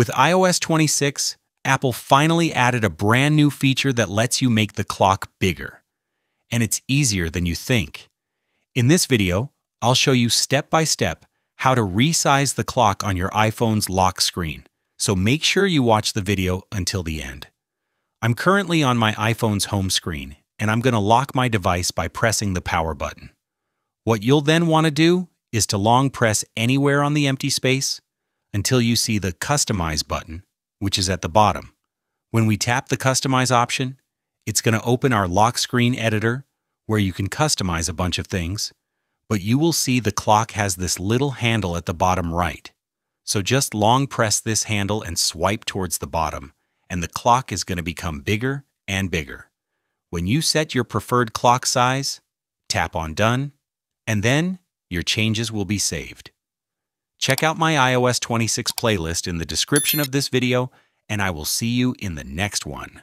With iOS 26, Apple finally added a brand new feature that lets you make the clock bigger. And it's easier than you think. In this video, I'll show you step by step how to resize the clock on your iPhone's lock screen, so make sure you watch the video until the end. I'm currently on my iPhone's home screen, and I'm going to lock my device by pressing the power button. What you'll then want to do is to long press anywhere on the empty space until you see the Customize button, which is at the bottom. When we tap the Customize option, it's going to open our lock screen editor where you can customize a bunch of things, but you will see the clock has this little handle at the bottom right. So just long press this handle and swipe towards the bottom, and the clock is going to become bigger and bigger. When you set your preferred clock size, tap on Done, and then your changes will be saved. Check out my iOS 26 playlist in the description of this video, and I will see you in the next one.